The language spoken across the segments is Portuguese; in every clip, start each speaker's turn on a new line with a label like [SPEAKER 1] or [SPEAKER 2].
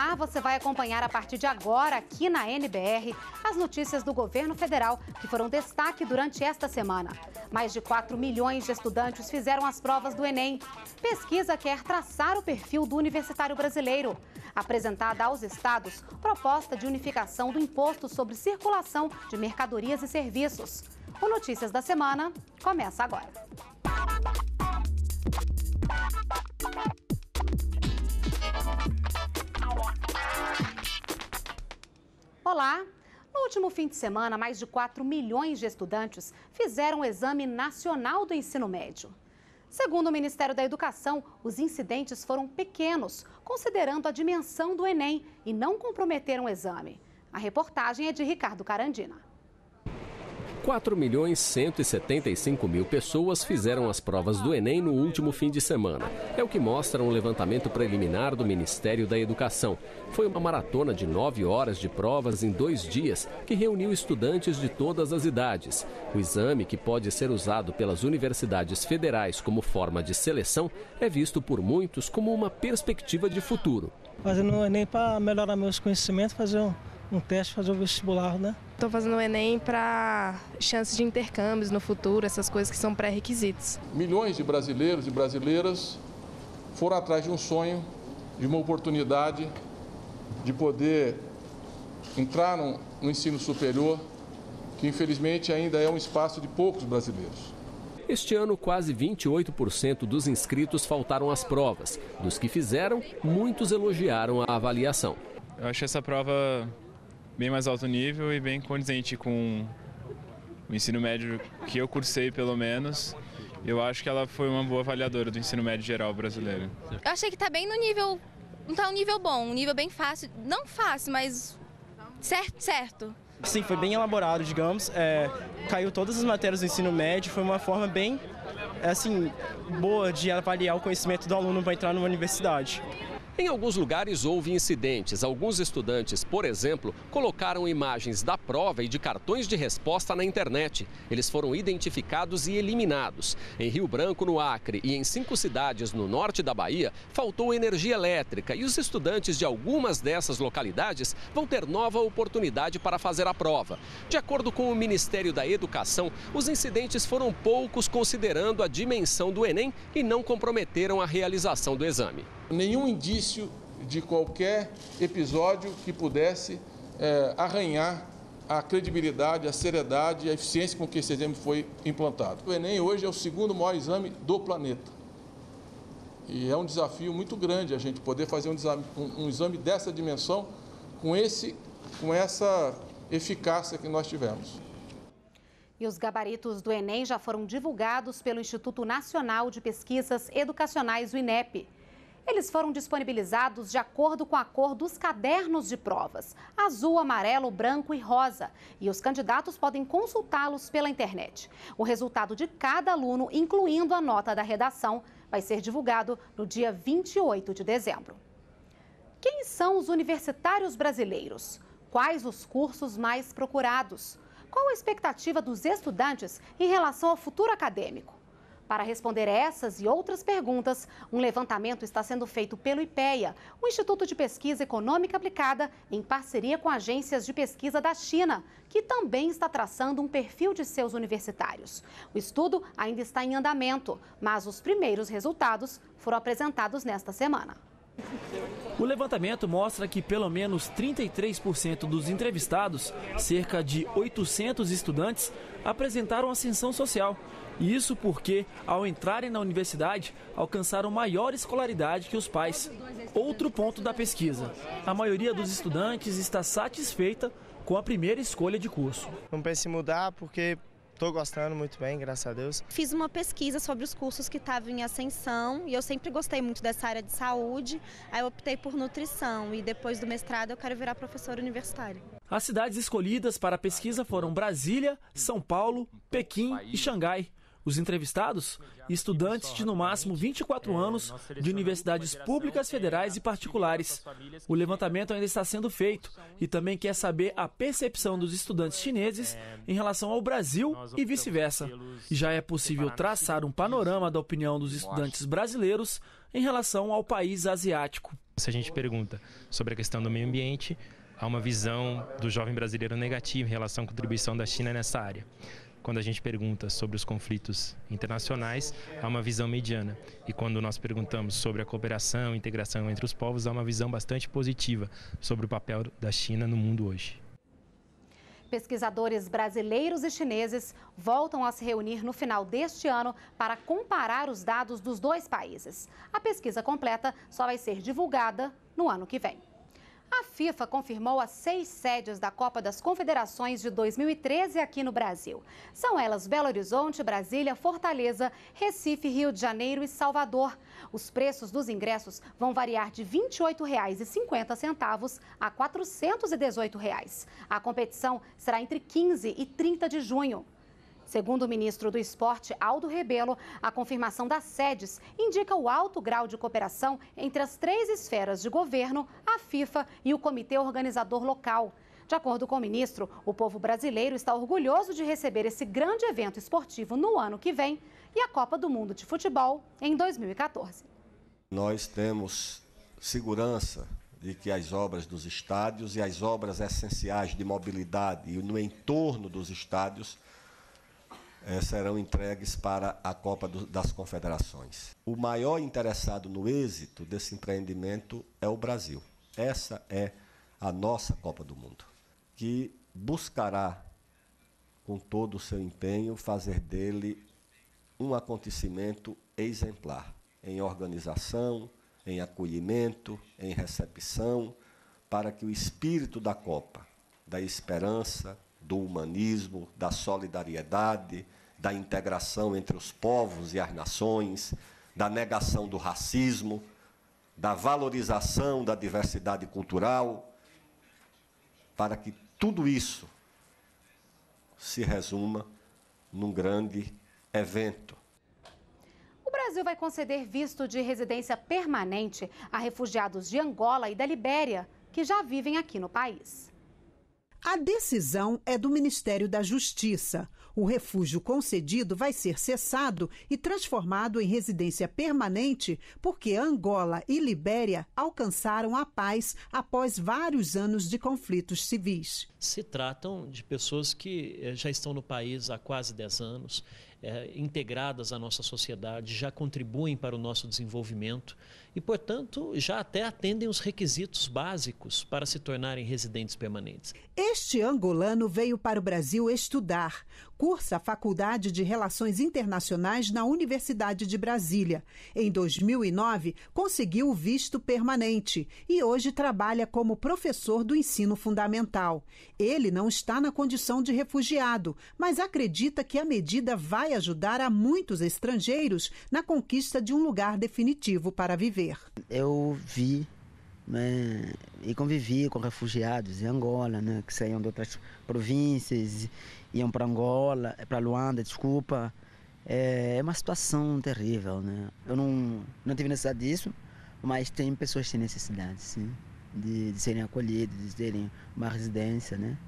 [SPEAKER 1] Olá, você vai acompanhar a partir de agora aqui na NBR as notícias do governo federal que foram destaque durante esta semana. Mais de 4 milhões de estudantes fizeram as provas do Enem. Pesquisa quer traçar o perfil do universitário brasileiro. Apresentada aos estados, proposta de unificação do imposto sobre circulação de mercadorias e serviços. O Notícias da Semana começa agora. Olá! No último fim de semana, mais de 4 milhões de estudantes fizeram o Exame Nacional do Ensino Médio. Segundo o Ministério da Educação, os incidentes foram pequenos, considerando a dimensão do Enem, e não comprometeram o exame. A reportagem é de Ricardo Carandina.
[SPEAKER 2] 4 milhões 175 mil pessoas fizeram as provas do Enem no último fim de semana. É o que mostra um levantamento preliminar do Ministério da Educação. Foi uma maratona de nove horas de provas em dois dias que reuniu estudantes de todas as idades. O exame, que pode ser usado pelas universidades federais como forma de seleção, é visto por muitos como uma perspectiva de futuro.
[SPEAKER 3] Fazendo o Enem para melhorar meus conhecimentos, fazer um, um teste, fazer o vestibular, né?
[SPEAKER 4] Estou fazendo o Enem para chances de intercâmbios no futuro, essas coisas que são pré-requisitos.
[SPEAKER 5] Milhões de brasileiros e brasileiras foram atrás de um sonho, de uma oportunidade de poder entrar no, no ensino superior, que infelizmente ainda é um espaço de poucos brasileiros.
[SPEAKER 2] Este ano, quase 28% dos inscritos faltaram às provas. Dos que fizeram, muitos elogiaram a avaliação.
[SPEAKER 6] Eu acho essa prova bem mais alto nível e bem condizente com o ensino médio que eu cursei, pelo menos. Eu acho que ela foi uma boa avaliadora do ensino médio geral brasileiro.
[SPEAKER 7] Eu achei que está bem no nível, não tá um nível bom, um nível bem fácil, não fácil, mas certo, certo.
[SPEAKER 8] Sim, foi bem elaborado, digamos. É, caiu todas as matérias do ensino médio, foi uma forma bem, assim, boa de avaliar o conhecimento do aluno para entrar numa universidade.
[SPEAKER 2] Em alguns lugares houve incidentes. Alguns estudantes, por exemplo, colocaram imagens da prova e de cartões de resposta na internet. Eles foram identificados e eliminados. Em Rio Branco, no Acre, e em cinco cidades no norte da Bahia, faltou energia elétrica e os estudantes de algumas dessas localidades vão ter nova oportunidade para fazer a prova. De acordo com o Ministério da Educação, os incidentes foram poucos considerando a dimensão do Enem e não comprometeram a realização do exame.
[SPEAKER 5] Nenhum indício de qualquer episódio que pudesse é, arranhar a credibilidade, a seriedade e a eficiência com que esse exame foi implantado. O Enem hoje é o segundo maior exame do planeta. E é um desafio muito grande a gente poder fazer um exame, um, um exame dessa dimensão com, esse, com essa eficácia que nós tivemos.
[SPEAKER 1] E os gabaritos do Enem já foram divulgados pelo Instituto Nacional de Pesquisas Educacionais, o INEP. Eles foram disponibilizados de acordo com a cor dos cadernos de provas: azul, amarelo, branco e rosa. E os candidatos podem consultá-los pela internet. O resultado de cada aluno, incluindo a nota da redação, vai ser divulgado no dia 28 de dezembro. Quem são os universitários brasileiros? Quais os cursos mais procurados? Qual a expectativa dos estudantes em relação ao futuro acadêmico? Para responder essas e outras perguntas, um levantamento está sendo feito pelo IPEA, o Instituto de Pesquisa Econômica Aplicada, em parceria com agências de pesquisa da China, que também está traçando um perfil de seus universitários. O estudo ainda está em andamento, mas os primeiros resultados foram apresentados nesta semana.
[SPEAKER 9] O levantamento mostra que pelo menos 33% dos entrevistados, cerca de 800 estudantes, apresentaram ascensão social. Isso porque, ao entrarem na universidade, alcançaram maior escolaridade que os pais. Outro ponto da pesquisa: a maioria dos estudantes está satisfeita com a primeira escolha de curso.
[SPEAKER 10] Não pense em mudar porque Estou gostando muito bem, graças a Deus.
[SPEAKER 11] Fiz uma pesquisa sobre os cursos que estavam em ascensão e eu sempre gostei muito dessa área de saúde. Aí eu optei por nutrição e depois do mestrado eu quero virar professora universitária.
[SPEAKER 9] As cidades escolhidas para a pesquisa foram Brasília, São Paulo, Pequim e Xangai. Os entrevistados, estudantes de no máximo 24 anos de universidades públicas, federais e particulares. O levantamento ainda está sendo feito e também quer saber a percepção dos estudantes chineses em relação ao Brasil e vice-versa. Já é possível traçar um panorama da opinião dos estudantes brasileiros em relação ao país asiático.
[SPEAKER 12] Se a gente pergunta sobre a questão do meio ambiente, há uma visão do jovem brasileiro negativa em relação à contribuição da China nessa área. Quando a gente pergunta sobre os conflitos internacionais, há uma visão mediana. E quando nós perguntamos sobre a cooperação e integração entre os povos, há uma visão bastante positiva sobre o papel da China no mundo hoje.
[SPEAKER 1] Pesquisadores brasileiros e chineses voltam a se reunir no final deste ano para comparar os dados dos dois países. A pesquisa completa só vai ser divulgada no ano que vem. A FIFA confirmou as seis sedes da Copa das Confederações de 2013 aqui no Brasil. São elas Belo Horizonte, Brasília, Fortaleza, Recife, Rio de Janeiro e Salvador. Os preços dos ingressos vão variar de R$ 28,50 a 418 reais. A competição será entre 15 e 30 de junho. Segundo o ministro do Esporte, Aldo Rebelo, a confirmação das sedes indica o alto grau de cooperação entre as três esferas de governo, a FIFA e o comitê organizador local. De acordo com o ministro, o povo brasileiro está orgulhoso de receber esse grande evento esportivo no ano que vem e a Copa do Mundo de Futebol em 2014.
[SPEAKER 13] Nós temos segurança de que as obras dos estádios e as obras essenciais de mobilidade no entorno dos estádios serão entregues para a Copa das Confederações. O maior interessado no êxito desse empreendimento é o Brasil. Essa é a nossa Copa do Mundo, que buscará, com todo o seu empenho, fazer dele um acontecimento exemplar em organização, em acolhimento, em recepção, para que o espírito da Copa, da esperança, do humanismo, da solidariedade, da integração entre os povos e as nações, da negação do racismo, da valorização da diversidade cultural, para que tudo isso se resuma num grande evento.
[SPEAKER 1] O Brasil vai conceder visto de residência permanente a refugiados de Angola e da Libéria que já vivem aqui no país.
[SPEAKER 14] A decisão é do Ministério da Justiça. O refúgio concedido vai ser cessado e transformado em residência permanente porque Angola e Libéria alcançaram a paz após vários anos de conflitos civis.
[SPEAKER 15] Se tratam de pessoas que eh, já estão no país há quase 10 anos, é, integradas à nossa sociedade, já contribuem para o nosso desenvolvimento e, portanto, já até atendem os requisitos básicos para se tornarem residentes permanentes.
[SPEAKER 14] Este angolano veio para o Brasil estudar. Cursa a Faculdade de Relações Internacionais na Universidade de Brasília. Em 2009, conseguiu o visto permanente e hoje trabalha como professor do ensino fundamental. Ele não está na condição de refugiado, mas acredita que a medida vai ajudar a muitos estrangeiros na conquista de um lugar definitivo para viver.
[SPEAKER 16] Eu vi né, e convivi com refugiados em Angola, né, que saíam de outras províncias, iam para Angola, para Luanda, desculpa. É, é uma situação terrível, né? Eu não, não tive necessidade disso, mas tem pessoas que têm necessidade, sim, de, de serem acolhidas, de terem uma residência, né?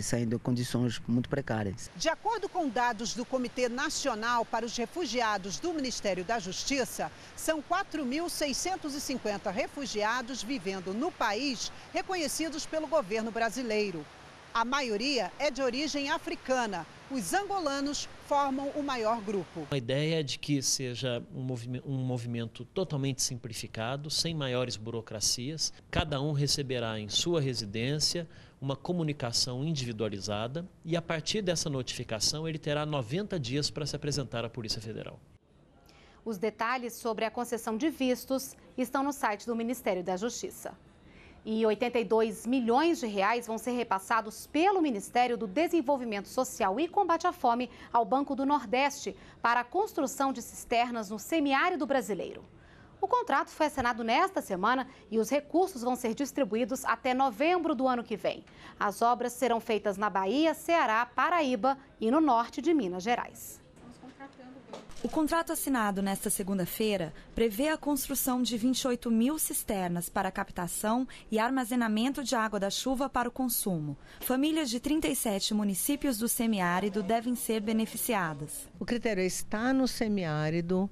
[SPEAKER 16] Saem de condições muito precárias.
[SPEAKER 14] De acordo com dados do Comitê Nacional para os Refugiados do Ministério da Justiça, são 4.650 refugiados vivendo no país reconhecidos pelo governo brasileiro. A maioria é de origem africana. Os angolanos formam o maior grupo.
[SPEAKER 15] A ideia é de que seja um movimento, um movimento totalmente simplificado, sem maiores burocracias. Cada um receberá em sua residência uma comunicação individualizada e, a partir dessa notificação, ele terá 90 dias para se apresentar à Polícia Federal.
[SPEAKER 1] Os detalhes sobre a concessão de vistos estão no site do Ministério da Justiça. E 82 milhões de reais vão ser repassados pelo Ministério do Desenvolvimento Social e Combate à Fome ao Banco do Nordeste para a construção de cisternas no semiárido brasileiro. O contrato foi assinado nesta semana e os recursos vão ser distribuídos até novembro do ano que vem. As obras serão feitas na Bahia, Ceará, Paraíba e no norte de Minas Gerais.
[SPEAKER 17] O contrato assinado nesta segunda-feira prevê a construção de 28 mil cisternas para captação e armazenamento de água da chuva para o consumo. Famílias de 37 municípios do semiárido devem ser beneficiadas.
[SPEAKER 18] O critério é estar no semiárido,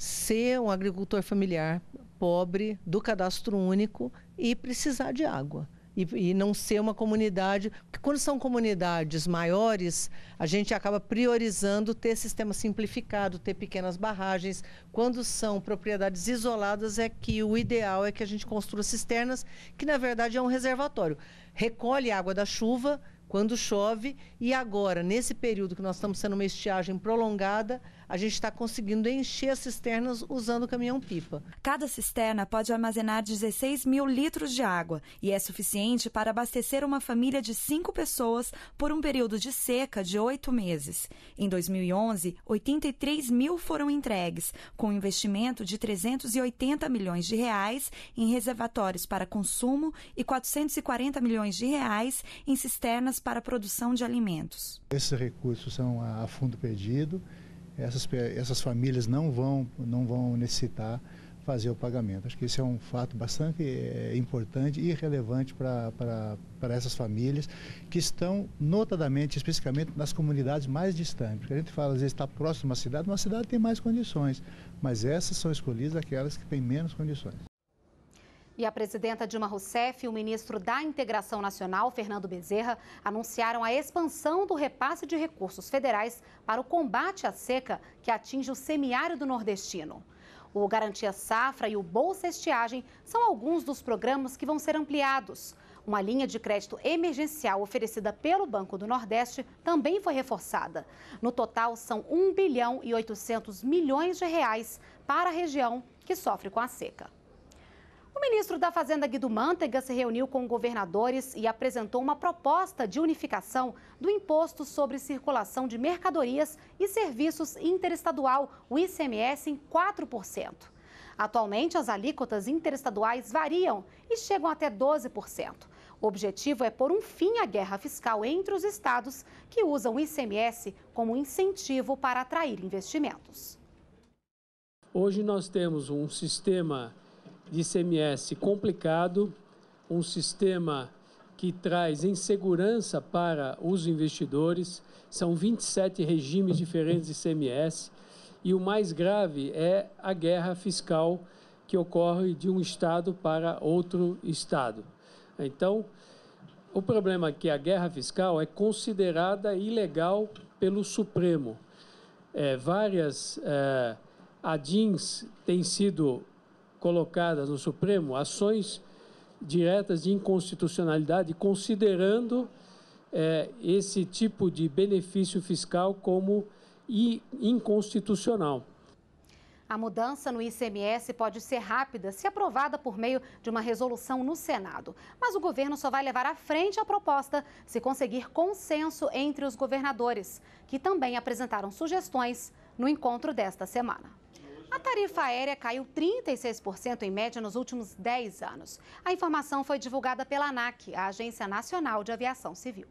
[SPEAKER 18] ser um agricultor familiar, pobre do cadastro único e precisar de água e, e, não ser uma comunidade. Porque quando são comunidades maiores, a gente acaba priorizando ter sistema simplificado, ter pequenas barragens. Quando são propriedades isoladas, é que o ideal é que a gente construa cisternas, que na verdade é um reservatório. Recolhe água da chuva quando chove e agora, nesse período que nós estamos sendo uma estiagem prolongada, a gente está conseguindo encher as cisternas usando o caminhão-pipa.
[SPEAKER 17] Cada cisterna pode armazenar 16 mil litros de água e é suficiente para abastecer uma família de cinco pessoas por um período de seca de oito meses. Em 2011, 83 mil foram entregues, com um investimento de 380 milhões de reais em reservatórios para consumo e 440 milhões de reais em cisternas para produção de alimentos.
[SPEAKER 19] Esses recursos são a fundo perdido essas, essas famílias não vão, não vão necessitar fazer o pagamento. Acho que esse é um fato bastante é, importante e relevante para essas famílias que estão, notadamente, especificamente nas comunidades mais distantes. Porque a gente fala, às vezes, está próximo de uma cidade, uma cidade tem mais condições, mas essas são escolhidas aquelas que têm menos condições.
[SPEAKER 1] E a presidenta Dilma Rousseff e o ministro da Integração Nacional, Fernando Bezerra, anunciaram a expansão do repasse de recursos federais para o combate à seca que atinge o semiárido nordestino. O Garantia Safra e o Bolsa Estiagem são alguns dos programas que vão ser ampliados. Uma linha de crédito emergencial oferecida pelo Banco do Nordeste também foi reforçada. No total, são 1 bilhão e 800 milhões de reais para a região que sofre com a seca. O ministro da Fazenda Guido Mantega se reuniu com governadores e apresentou uma proposta de unificação do imposto sobre circulação de mercadorias e serviços interestadual, o ICMS, em 4%. Atualmente, as alíquotas interestaduais variam e chegam até 12%. O objetivo é pôr um fim à guerra fiscal entre os estados que usam o ICMS como incentivo para atrair investimentos.
[SPEAKER 20] Hoje nós temos um sistema de ICMS complicado, um sistema que traz insegurança para os investidores. São 27 regimes diferentes de ICMS e o mais grave é a guerra fiscal que ocorre de um estado para outro estado. Então, o problema é que a guerra fiscal é considerada ilegal pelo Supremo. É, várias é, ADINs têm sido colocadas no Supremo ações diretas de inconstitucionalidade, considerando é, esse tipo de benefício fiscal como inconstitucional.
[SPEAKER 1] A mudança no ICMS pode ser rápida se aprovada por meio de uma resolução no Senado. Mas o governo só vai levar à frente a proposta se conseguir consenso entre os governadores, que também apresentaram sugestões no encontro desta semana. A tarifa aérea caiu 36% em média nos últimos 10 anos. A informação foi divulgada pela ANAC, a Agência Nacional de Aviação Civil.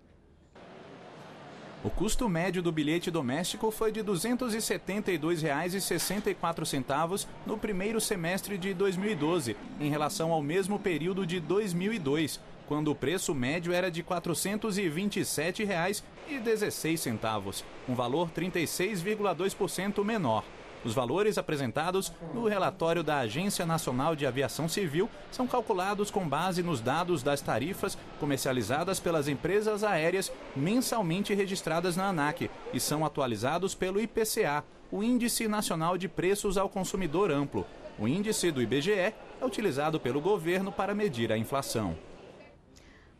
[SPEAKER 21] O custo médio do bilhete doméstico foi de R$ 272,64 no primeiro semestre de 2012, em relação ao mesmo período de 2002, quando o preço médio era de R$ 427,16, um valor 36,2% menor. Os valores apresentados no relatório da Agência Nacional de Aviação Civil são calculados com base nos dados das tarifas comercializadas pelas empresas aéreas mensalmente registradas na ANAC e são atualizados pelo IPCA, o Índice Nacional de Preços ao Consumidor Amplo. O índice do IBGE é utilizado pelo governo para medir a inflação.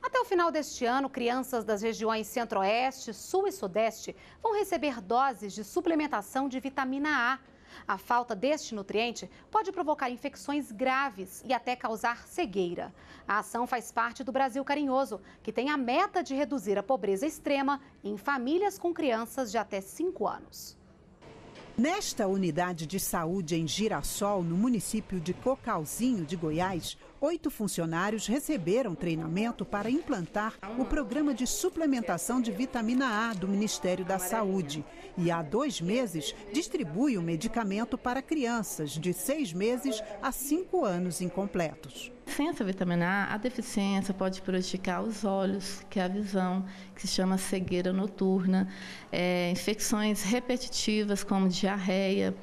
[SPEAKER 1] Até o final deste ano, crianças das regiões Centro-Oeste, Sul e Sudeste vão receber doses de suplementação de vitamina A. A falta deste nutriente pode provocar infecções graves e até causar cegueira. A ação faz parte do Brasil Carinhoso, que tem a meta de reduzir a pobreza extrema em famílias com crianças de até 5 anos.
[SPEAKER 14] Nesta unidade de saúde em Girassol, no município de Cocalzinho de Goiás, oito funcionários receberam treinamento para implantar o programa de suplementação de vitamina A do Ministério da Saúde. E há dois meses distribui o medicamento para crianças de seis meses a cinco anos incompletos.
[SPEAKER 22] Sem essa vitamina A, a deficiência pode prejudicar os olhos, que é a visão, que se chama cegueira noturna, é, infecções repetitivas como diarreia,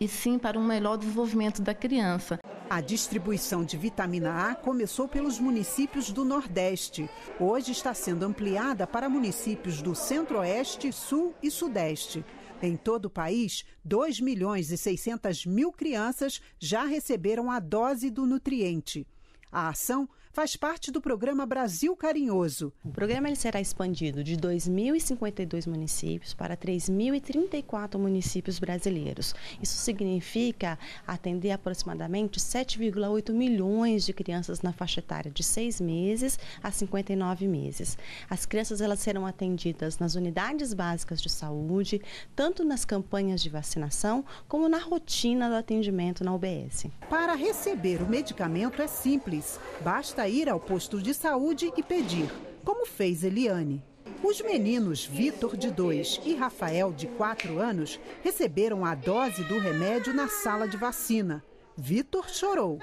[SPEAKER 22] e sim para um melhor desenvolvimento da criança.
[SPEAKER 14] A distribuição de vitamina A começou pelos municípios do Nordeste. Hoje está sendo ampliada para municípios do Centro-Oeste, Sul e Sudeste. Em todo o país, 2 milhões e 600 mil crianças já receberam a dose do nutriente. A ação faz parte do programa Brasil Carinhoso.
[SPEAKER 23] O programa ele será expandido de 2.052 municípios para 3.034 municípios brasileiros. Isso significa atender aproximadamente 7,8 milhões de crianças na faixa etária de 6 meses a 59 meses. As crianças elas serão atendidas nas unidades básicas de saúde, tanto nas campanhas de vacinação como na rotina do atendimento na UBS.
[SPEAKER 14] Para receber o medicamento é simples, basta ir ao posto de saúde e pedir, como fez Eliane. Os meninos Vitor, de 2, e Rafael, de 4 anos, receberam a dose do remédio na sala de vacina. Vitor chorou.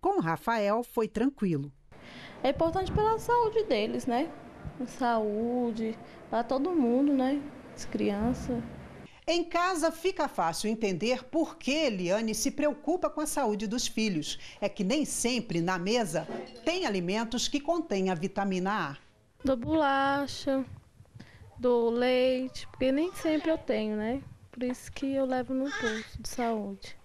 [SPEAKER 14] Com Rafael, foi tranquilo.
[SPEAKER 24] É importante pela saúde deles, né? Saúde, para todo mundo, né? As crianças.
[SPEAKER 14] Em casa fica fácil entender por que Eliane se preocupa com a saúde dos filhos. É que nem sempre na mesa tem alimentos que contêm a vitamina A.
[SPEAKER 24] Do bolacha, do leite, porque nem sempre eu tenho, né? Por isso que eu levo no posto de saúde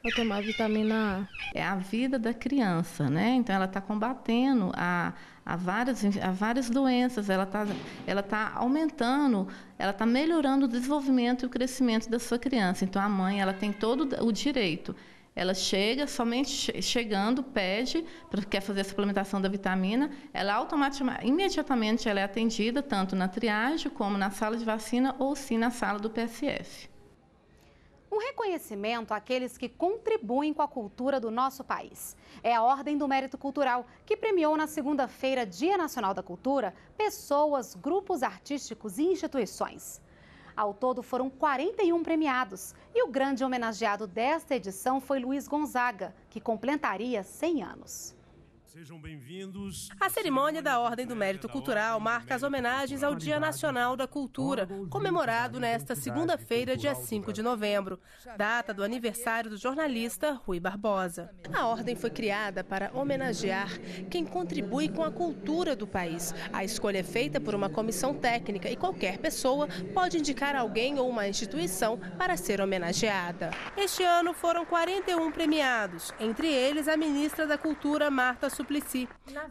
[SPEAKER 24] para tomar vitamina
[SPEAKER 22] A. É a vida da criança, né? Então ela está combatendo a, a, várias, a várias doenças, ela está ela tá aumentando, ela está melhorando o desenvolvimento e o crescimento da sua criança. Então a mãe ela tem todo o direito. Ela chega, somente chegando, pede, quer fazer a suplementação da vitamina, ela automaticamente, imediatamente ela é atendida, tanto na triagem como na sala de vacina ou sim na sala do PSF.
[SPEAKER 1] Reconhecimento àqueles que contribuem com a cultura do nosso país. É a Ordem do Mérito Cultural, que premiou na segunda-feira, Dia Nacional da Cultura, pessoas, grupos artísticos e instituições. Ao todo foram 41 premiados e o grande homenageado desta edição foi Luiz Gonzaga, que completaria 100 anos.
[SPEAKER 25] Sejam bem-vindos. A cerimônia da Ordem do Mérito Cultural marca as homenagens ao Dia Nacional da Cultura, comemorado nesta segunda-feira, dia 5 de novembro, data do aniversário do jornalista Rui Barbosa. A ordem foi criada para homenagear quem contribui com a cultura do país. A escolha é feita por uma comissão técnica e qualquer pessoa pode indicar alguém ou uma instituição para ser homenageada. Este ano foram 41 premiados, entre eles a ministra da Cultura, Marta Suplicy.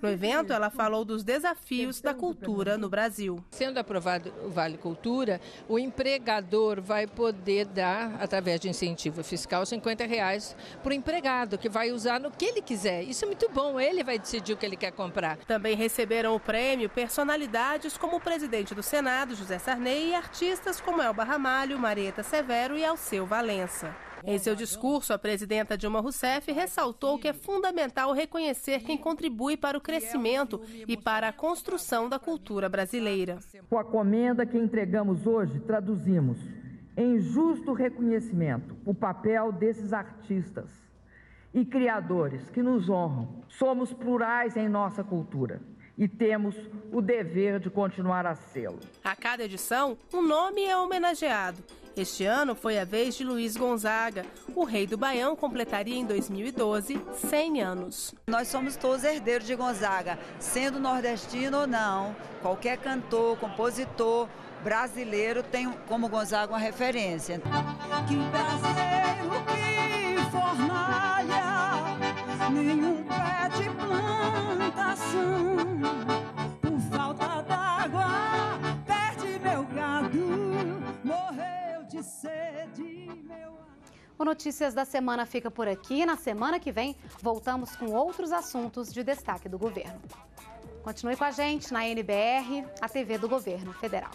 [SPEAKER 25] No evento, ela falou dos desafios da cultura no Brasil.
[SPEAKER 26] Sendo aprovado o Vale Cultura, o empregador vai poder dar, através de incentivo fiscal, 50 reais para o empregado, que vai usar no que ele quiser. Isso é muito bom, ele vai decidir o que ele quer comprar.
[SPEAKER 25] Também receberam o prêmio personalidades como o presidente do Senado, José Sarney, e artistas como Elba Ramalho, Marieta Severo e Alceu Valença. Em seu discurso, a presidenta Dilma Rousseff ressaltou que é fundamental reconhecer quem contribui para o crescimento e para a construção da cultura brasileira.
[SPEAKER 27] Com a comenda que entregamos hoje, traduzimos em justo reconhecimento o papel desses artistas e criadores que nos honram. Somos plurais em nossa cultura e temos o dever de continuar a sê-lo.
[SPEAKER 25] A cada edição, um nome é homenageado. Este ano foi a vez de Luiz Gonzaga. O rei do Baião completaria em 2012 100 anos.
[SPEAKER 28] Nós somos todos herdeiros de Gonzaga, sendo nordestino ou não. Qualquer cantor, compositor brasileiro tem como Gonzaga uma referência.
[SPEAKER 29] Que brasileiro que fornalha, nenhum pé de plantação.
[SPEAKER 1] O Notícias da Semana fica por aqui. Na semana que vem, voltamos com outros assuntos de destaque do governo. Continue com a gente na NBR, a TV do Governo Federal.